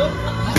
Ito?